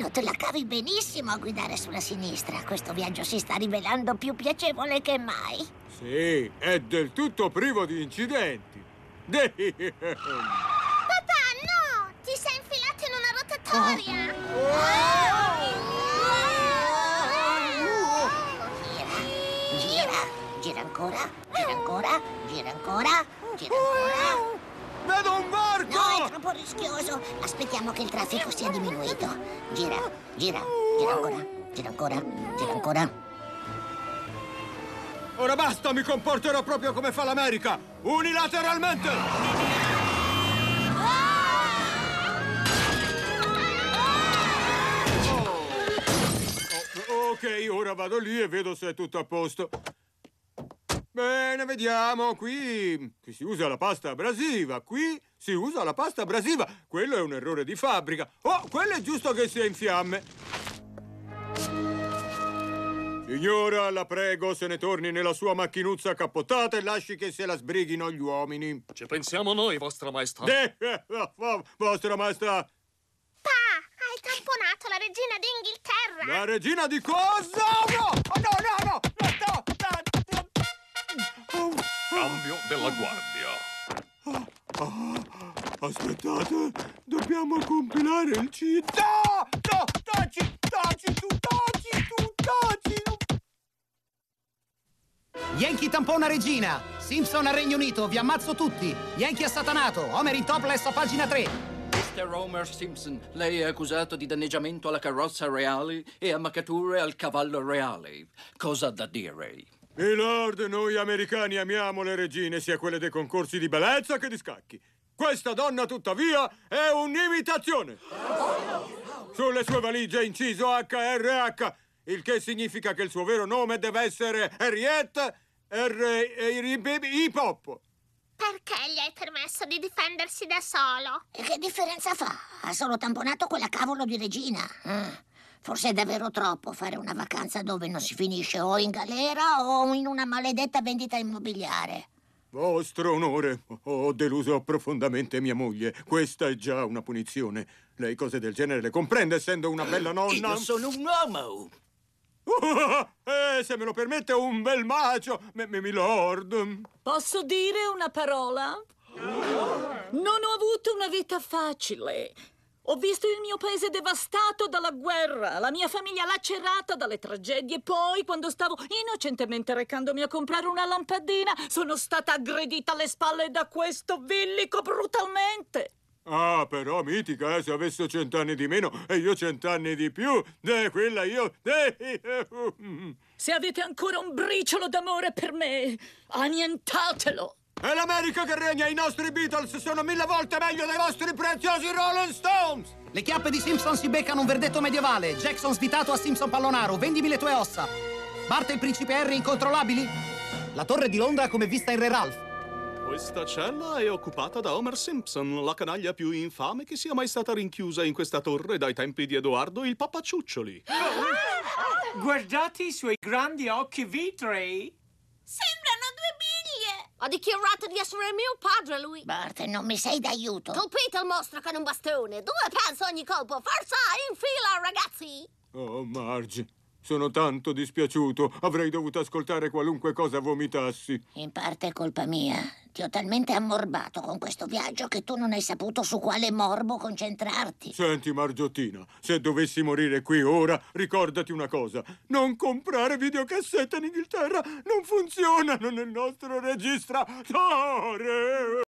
Pino, te la cavi benissimo a guidare sulla sinistra. Questo viaggio si sta rivelando più piacevole che mai. Sì, è del tutto privo di incidenti. Papà, no! Ti sei infilato in una rotatoria! Gira, gira, gira ancora, gira ancora, gira ancora, gira ancora. Vedo un barco! No, è troppo rischioso. Aspettiamo che il traffico sia diminuito. Gira, gira, gira ancora, gira ancora, gira ancora. Ora basta, mi comporterò proprio come fa l'America! Unilateralmente! Oh, ok, ora vado lì e vedo se è tutto a posto. Bene, vediamo. Qui, qui si usa la pasta abrasiva. Qui si usa la pasta abrasiva. Quello è un errore di fabbrica. Oh, quello è giusto che sia in fiamme. Signora, la prego, se ne torni nella sua macchinuzza cappottata e lasci che se la sbrighino gli uomini. Ci pensiamo noi, vostra maestà. Eh, eh, vostra maestà, Pa, hai tamponato la regina d'Inghilterra! la regina di cosa? No! Oh, no, Cambio della guardia. Ah, aspettate, dobbiamo compilare il C. No! No! Taci! Taci! Tu taci! Tu taci! Yankee tampona regina! Simpson al Regno Unito, vi ammazzo tutti! Yankee assatanato! Homer in topless a pagina 3! Mr. Homer Simpson, lei è accusato di danneggiamento alla carrozza reale e ammaccature al cavallo reale. Cosa da dire? Milord, noi americani amiamo le regine, sia quelle dei concorsi di bellezza che di scacchi. Questa donna, tuttavia, è un'imitazione. Sulle sue valigie è inciso HRH, il che significa che il suo vero nome deve essere Harriet R. Hip Hop. Perché gli hai permesso di difendersi da solo? E che differenza fa? Ha solo tamponato quella cavolo di regina. Ah, Forse è davvero troppo fare una vacanza dove non si finisce o in galera o in una maledetta vendita immobiliare. Vostro onore, ho deluso profondamente mia moglie. Questa è già una punizione. Lei cose del genere le comprende, essendo una bella nonna? Io sono un uomo! eh, se me lo permette, un bel macio, m- m- milord. Posso dire una parola? Non ho avuto una vita facile. Ho visto il mio paese devastato dalla guerra, la mia famiglia lacerata dalle tragedie. Poi, quando stavo innocentemente recandomi a comprare una lampadina, sono stata aggredita alle spalle da questo villico brutalmente. Ah, però, mitica, eh, se avesse cent'anni di meno e io cent'anni di più, eh, quella io... eh. Se avete ancora un briciolo d'amore per me, annientatelo. È l'America che regna, i nostri Beatles sono mille volte meglio dei vostri preziosi Rolling Stones! Le chiappe di Simpson si beccano un verdetto medievale. Jackson svitato a Simpson Pallonaro. Vendimi le tue ossa. Bart e il principe Harry incontrollabili? La torre di Londra come vista in Re Ralph. Questa cella è occupata da Homer Simpson, la canaglia più infame che sia mai stata rinchiusa in questa torre dai tempi di Edoardo il papacciuccioli. Guardate i suoi grandi occhi vitrei. Biglie! Ha dichiarato di essere mio padre lui. Bart, non mi sei d'aiuto. Colpite il mostro con un bastone. Due pezzi ogni colpo. Forza, in fila, ragazzi. Oh, Marge, sono tanto dispiaciuto. Avrei dovuto ascoltare qualunque cosa vomitassi. In parte è colpa mia. Ti ho talmente ammorbato con questo viaggio che tu non hai saputo su quale morbo concentrarti. Senti, Margiottina, se dovessi morire qui ora, ricordati una cosa. Non comprare videocassette in Inghilterra. Non funzionano nel nostro registratore.